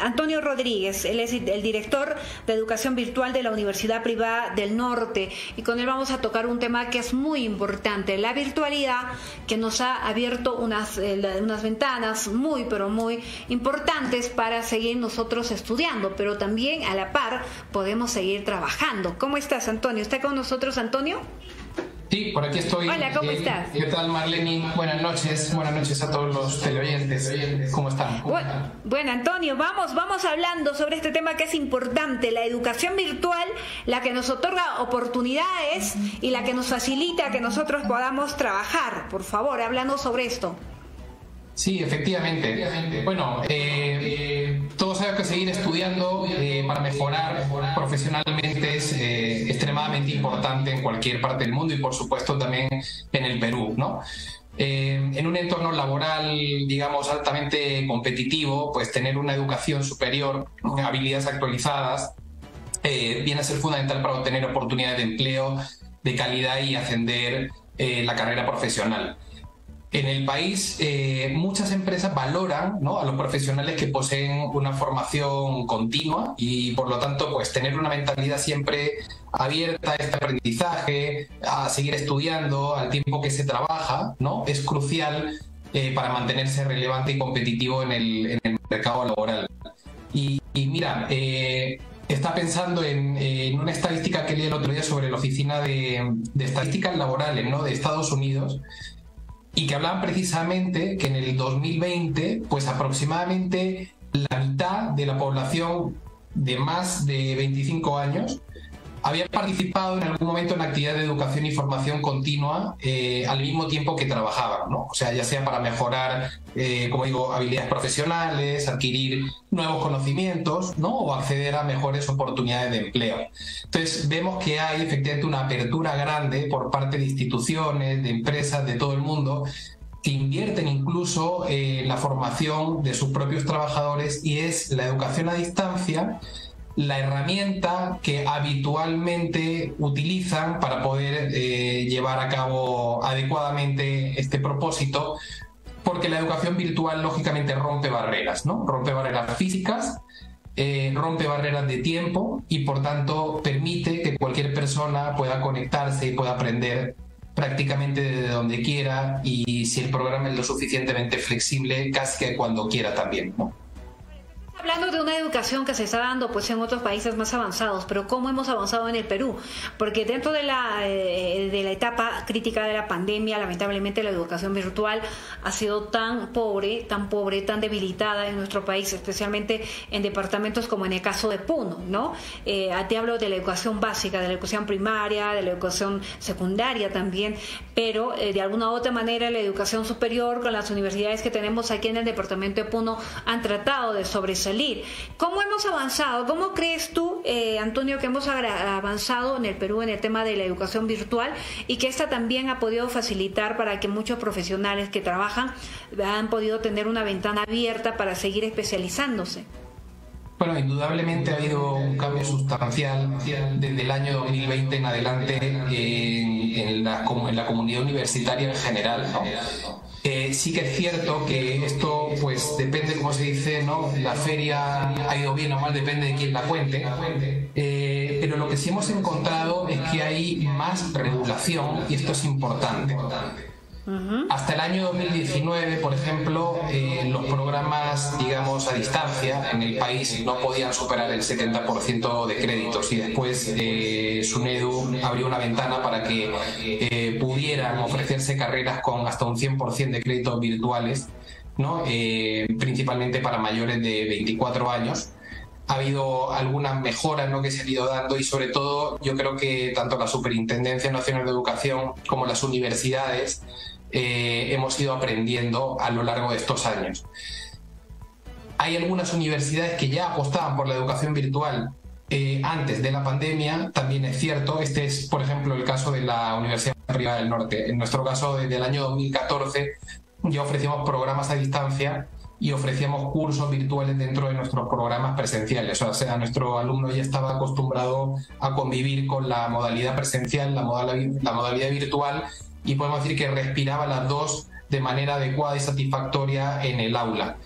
Antonio Rodríguez, él es el director de educación virtual de la Universidad Privada del Norte y con él vamos a tocar un tema que es muy importante, la virtualidad que nos ha abierto unas, eh, unas ventanas muy, pero muy importantes para seguir nosotros estudiando, pero también a la par podemos seguir trabajando. ¿Cómo estás, Antonio? ¿Está con nosotros, Antonio? Sí, por aquí estoy. Hola, ¿cómo estás? ¿Qué tal, Marlene? Buenas noches. Buenas noches a todos los teleoyentes. ¿Cómo están? Bueno, Antonio, vamos, vamos hablando sobre este tema que es importante, la educación virtual, la que nos otorga oportunidades y la que nos facilita que nosotros podamos trabajar. Por favor, háblanos sobre esto. Sí, efectivamente. Bueno, eh, todos saben que seguir estudiando eh, para mejorar profesionalmente es eh, extremadamente importante en cualquier parte del mundo y por supuesto también en el Perú, ¿no? en un entorno laboral, digamos, altamente competitivo, pues tener una educación superior, habilidades actualizadas, viene a ser fundamental para obtener oportunidades de empleo de calidad y ascender la carrera profesional en el país eh, muchas empresas valoran a los profesionales que poseen una formación continua y por lo tanto pues tener una mentalidad siempre abierta a este aprendizaje, a seguir estudiando al tiempo que se trabaja, ¿no? es crucial eh, para mantenerse relevante y competitivo en el, mercado laboral. Y, mira, eh, está pensando en, una estadística que leí el otro día sobre la Oficina de, de Estadísticas Laborales ¿no? de Estados Unidos y que hablaban precisamente que en el 2020, pues aproximadamente la mitad de la población de más de 25 años había participado en algún momento en actividad de educación y formación continua eh, al mismo tiempo que trabajaban, ¿no? O sea, ya sea para mejorar, eh, como digo, habilidades profesionales, adquirir nuevos conocimientos, ¿no? O acceder a mejores oportunidades de empleo. Entonces, vemos que hay efectivamente una apertura grande por parte de instituciones, de empresas de todo el mundo que invierten incluso en la formación de sus propios trabajadores y es la educación a distancia la herramienta que habitualmente utilizan para poder eh, llevar a cabo adecuadamente este propósito, porque la educación virtual lógicamente rompe barreras, ¿no? Rompe barreras físicas, eh, rompe barreras de tiempo y por tanto permite que cualquier persona pueda conectarse y pueda aprender prácticamente desde donde quiera y si el programa es lo suficientemente flexible, casi que cuando quiera también, ¿no? Hablando de una educación que se está dando pues en otros países más avanzados, pero cómo hemos avanzado en el Perú, porque dentro de la eh, de la etapa crítica de la pandemia, lamentablemente la educación virtual ha sido tan pobre, tan pobre, tan debilitada en nuestro país, especialmente en departamentos como en el caso de Puno, ¿no? Eh, te hablo de la educación básica, de la educación primaria, de la educación secundaria también, pero eh, de alguna u otra manera la educación superior con las universidades que tenemos aquí en el departamento de Puno han tratado de sobresalir ¿Cómo hemos avanzado? ¿Cómo crees tú, eh, Antonio, que hemos avanzado en el Perú en el tema de la educación virtual y que esta también ha podido facilitar para que muchos profesionales que trabajan han podido tener una ventana abierta para seguir especializándose? Bueno, indudablemente ha habido un cambio sustancial desde el año 2020 en adelante en, la, en la comunidad universitaria en general. Sí que es cierto que esto, pues depende, como se dice, ¿no? La feria ha ido bien o mal, depende de quién la cuente. Eh, pero lo que sí hemos encontrado es que hay más regulación y esto es importante. Hasta el año 2019, por ejemplo, eh, los programas, digamos, a distancia en el país no podían superar el 70% de créditos y después eh, SUNEDU abrió una ventana para que eh, pudieran ofrecerse carreras con hasta un 100% de créditos virtuales, ¿no? principalmente para mayores de 24 años ha habido algunas mejoras ¿no? que se han ido dando y sobre todo yo creo que tanto la Superintendencia Nacional de Educación como las universidades eh, hemos ido aprendiendo a lo largo de estos años. Hay algunas universidades que ya apostaban por la educación virtual eh, antes de la pandemia, también es cierto. Este es, por ejemplo, el caso de la Universidad Privada del Norte. En nuestro caso, desde el año 2014 ya ofrecíamos programas a distancia y ofrecíamos cursos virtuales dentro de nuestros programas presenciales. O sea, nuestro alumno ya estaba acostumbrado a convivir con la modalidad presencial, la la modalidad virtual y podemos decir que respiraba las dos de manera adecuada y satisfactoria en el aula.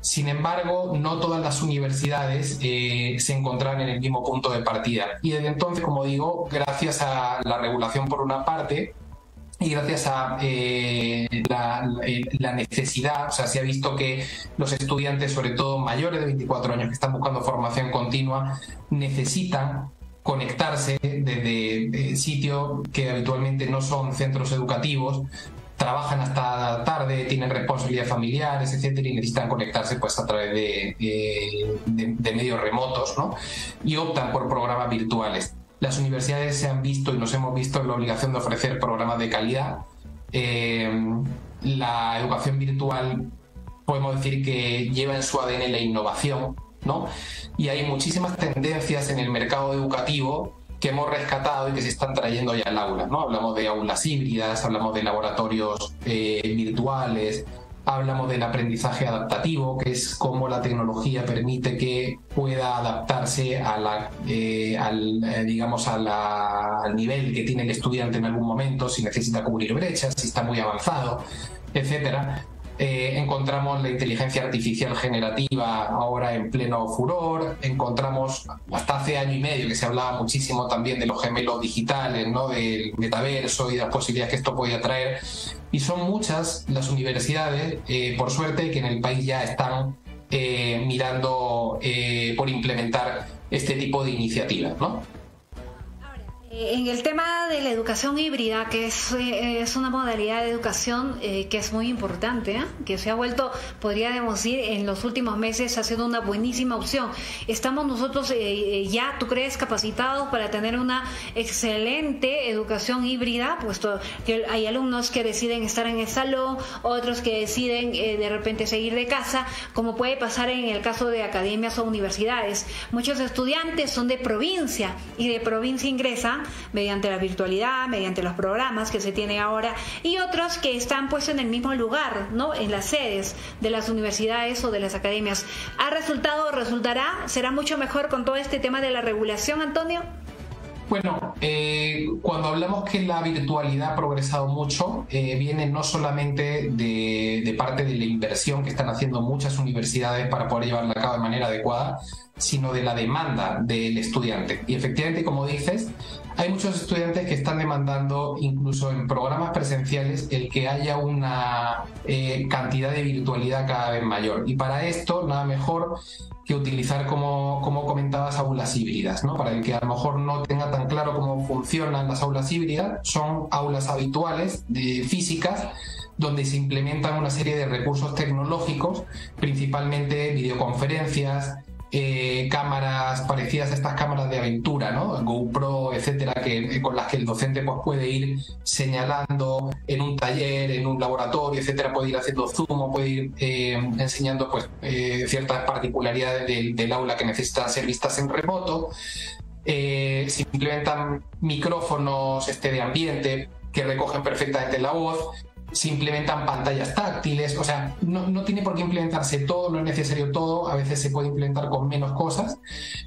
Sin embargo, no todas las universidades eh, se encontraban en el mismo punto de partida. Y desde entonces, como digo, gracias a la regulación por una parte, y gracias a eh, la, la, necesidad, o sea, se ha visto que los estudiantes, sobre todo mayores de 24 años que están buscando formación continua, necesitan conectarse desde sitios que habitualmente no son centros educativos, trabajan hasta tarde, tienen responsabilidades familiares, etcétera, y necesitan conectarse pues a través de, de, medios remotos, ¿no? Y optan por programas virtuales. Las universidades se han visto y nos hemos visto en la obligación de ofrecer programas de calidad. Eh, la educación virtual podemos decir que lleva en su ADN la innovación, ¿no? Y hay muchísimas tendencias en el mercado educativo que hemos rescatado y que se están trayendo ya al aula, ¿no? Hablamos de aulas híbridas, hablamos de laboratorios eh, virtuales, hablamos del aprendizaje adaptativo, que es cómo la tecnología permite que pueda adaptarse eh, al, eh, digamos, al nivel que tiene el estudiante en algún momento, si necesita cubrir brechas, si está muy avanzado, etcétera. Eh, encontramos la inteligencia artificial generativa ahora en pleno furor, encontramos hasta hace año y medio que se hablaba muchísimo también de los gemelos digitales, ¿no? del metaverso y de las posibilidades que esto podía traer. Y son muchas las universidades, eh, por suerte, que en el país ya están eh, mirando por implementar este tipo de iniciativas. ¿no? En el tema de la educación híbrida, que es, eh, es una modalidad de educación eh, que es muy importante, ¿eh? que se ha vuelto, podríamos decir, en los últimos meses ha sido una buenísima opción. Estamos nosotros ya, ¿tú crees, capacitados para tener una excelente educación híbrida? Puesto que hay alumnos que deciden estar en el salón, otros que deciden de repente seguir de casa, como puede pasar en el caso de academias o universidades. Muchos estudiantes son de provincia y de provincia ingresan mediante la virtualidad, mediante los programas que se tiene ahora y otros que están pues en el mismo lugar, ¿no? En las sedes de las universidades o de las academias. ¿Ha resultado o resultará? ¿Será mucho mejor con todo este tema de la regulación, Antonio? Bueno, eh, cuando hablamos que la virtualidad ha progresado mucho, eh, viene no solamente de, parte de la inversión que están haciendo muchas universidades para poder llevarla a cabo de manera adecuada, sino de la demanda del estudiante. Y efectivamente, como dices, hay muchos estudiantes que están demandando, incluso en programas presenciales, el que haya una eh, cantidad de virtualidad cada vez mayor. Y para esto, nada mejor que utilizar, como, como comentabas, aulas híbridas. ¿no? Para el que a lo mejor no tenga tan claro cómo funcionan las aulas híbridas, son aulas habituales, de físicas, donde se implementan una serie de recursos tecnológicos, principalmente videoconferencias, eh, cámaras parecidas a estas cámaras de aventura, ¿no? GoPro, etcétera, que, eh, con las que el docente pues, puede ir señalando en un taller, en un laboratorio, etcétera, puede ir haciendo zoom, puede ir eh, enseñando pues, ciertas particularidades del, aula que necesitan ser vistas en remoto. se implementan micrófonos este, de ambiente que recogen perfectamente la voz se implementan pantallas táctiles, o sea, no, tiene por qué implementarse todo, no es necesario todo, a veces se puede implementar con menos cosas,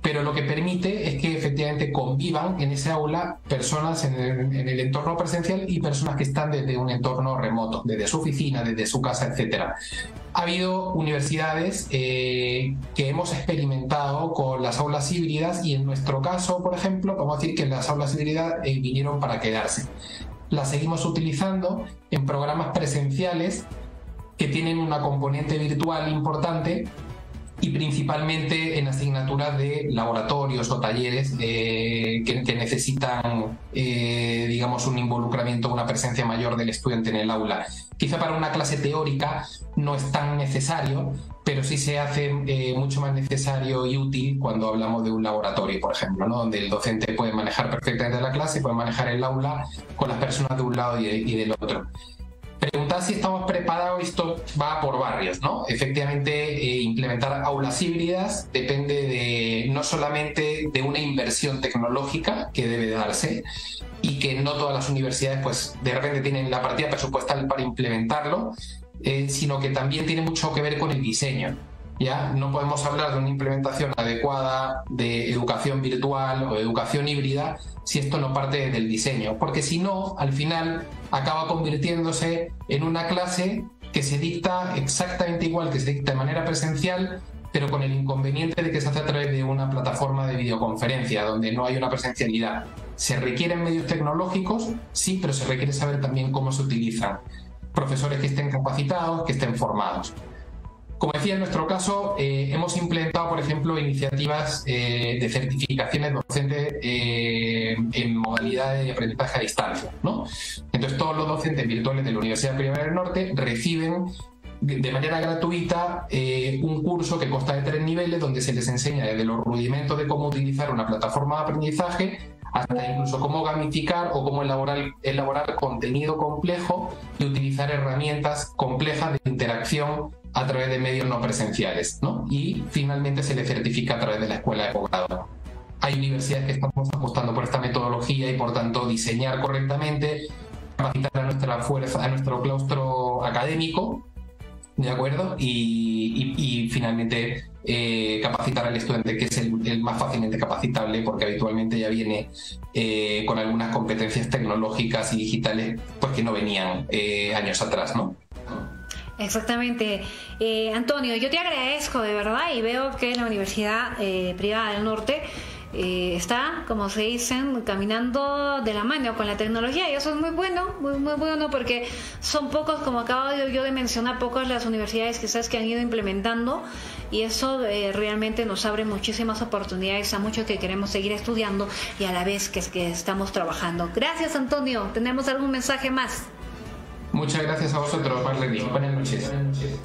pero lo que permite es que efectivamente convivan en ese aula personas en el, entorno presencial y personas que están desde un entorno remoto, desde su oficina, desde su casa, etc. Ha habido universidades eh, que hemos experimentado con las aulas híbridas y en nuestro caso, por ejemplo, podemos decir que las aulas híbridas eh, vinieron para quedarse la seguimos utilizando en programas presenciales que tienen una componente virtual importante y principalmente en asignaturas de laboratorios o talleres eh, que, necesitan, eh, digamos, un involucramiento, una presencia mayor del estudiante en el aula. Quizá para una clase teórica no es tan necesario, pero sí se hace eh, mucho más necesario y útil cuando hablamos de un laboratorio, por ejemplo, ¿no? donde el docente puede manejar perfectamente la clase, puede manejar el aula con las personas de un lado y, del otro. Preguntar si estamos preparados, esto va por barrios, ¿no? Efectivamente, eh, implementar aulas híbridas depende de no solamente de una inversión tecnológica que debe darse y que no todas las universidades, pues, de repente tienen la partida presupuestal para implementarlo, eh, sino que también tiene mucho que ver con el diseño. ¿Ya? No podemos hablar de una implementación adecuada de educación virtual o educación híbrida si esto no parte del diseño, porque si no, al final acaba convirtiéndose en una clase que se dicta exactamente igual que se dicta de manera presencial, pero con el inconveniente de que se hace a través de una plataforma de videoconferencia, donde no hay una presencialidad. Se requieren medios tecnológicos, sí, pero se requiere saber también cómo se utilizan. Profesores que estén capacitados, que estén formados. Como decía, en nuestro caso eh, hemos implementado, por ejemplo, iniciativas eh, de certificaciones docentes eh, en modalidad de aprendizaje a distancia. Entonces, todos los docentes virtuales de la Universidad Privada del Norte reciben de manera gratuita un curso que consta de tres niveles donde se les enseña desde los rudimentos de cómo utilizar una plataforma de aprendizaje hasta incluso cómo gamificar o cómo elaborar, elaborar contenido complejo y utilizar herramientas complejas de interacción a través de medios no presenciales, ¿no? Y finalmente se le certifica a través de la escuela de posgrado. Hay universidades que estamos apostando por esta metodología y por tanto diseñar correctamente, capacitar a nuestra fuerza, a nuestro claustro académico, ¿de acuerdo? Y, finalmente eh, capacitar al estudiante, que es el, más fácilmente capacitable, porque habitualmente ya viene eh, con algunas competencias tecnológicas y digitales, pues que no venían eh, años atrás, ¿no? Exactamente. Eh, Antonio, yo te agradezco de verdad y veo que la Universidad eh, Privada del Norte eh, está, como se dicen, caminando de la mano con la tecnología y eso es muy bueno, muy, muy bueno porque son pocos, como acabo yo de mencionar, pocas las universidades quizás que han ido implementando y eso realmente nos abre muchísimas oportunidades a muchos que queremos seguir estudiando y a la vez que estamos trabajando. Gracias Antonio, ¿tenemos algún mensaje más? Muchas gracias a vosotros, Marlene. Buenas noches.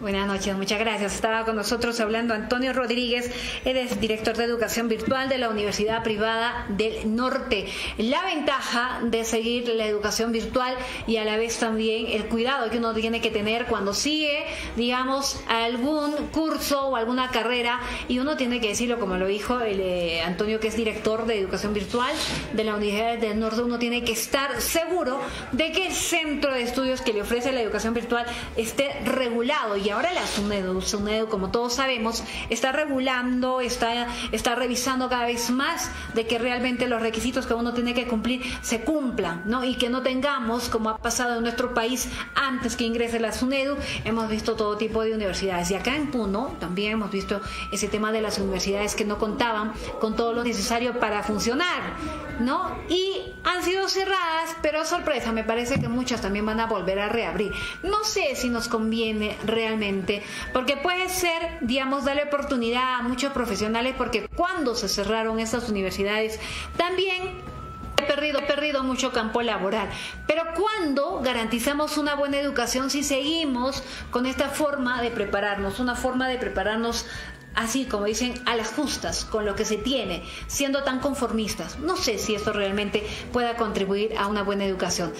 Buenas noches, muchas gracias. Estaba con nosotros hablando Antonio Rodríguez, eres director de educación virtual de la Universidad Privada del Norte. La ventaja de seguir la educación virtual y a la vez también el cuidado que uno tiene que tener cuando sigue, digamos, algún curso o alguna carrera y uno tiene que decirlo como lo dijo el, eh, Antonio, que es director de educación virtual de la Universidad del Norte, uno tiene que estar seguro de que el centro de estudios que le ofrece la educación virtual esté regulado. Y ahora la SUNEDU, SUNEDU como todos sabemos, está regulando, está, está revisando cada vez más de que realmente los requisitos que uno tiene que cumplir se cumplan, ¿no? Y que no tengamos, como ha pasado en nuestro país antes que ingrese la SUNEDU, hemos visto todo tipo de universidades. Y acá en Puno también hemos visto ese tema de las universidades que no contaban con todo lo necesario para funcionar, ¿no? Y han sido cerradas, pero sorpresa, me parece que muchas también van a volver a reabrir. No sé si nos conviene realmente, porque puede ser, digamos, darle oportunidad a muchos profesionales, porque cuando se cerraron esas universidades, también he perdido, he perdido mucho campo laboral. Pero cuando garantizamos una buena educación si seguimos con esta forma de prepararnos, una forma de prepararnos así como dicen, a las justas con lo que se tiene, siendo tan conformistas. No sé si esto realmente pueda contribuir a una buena educación.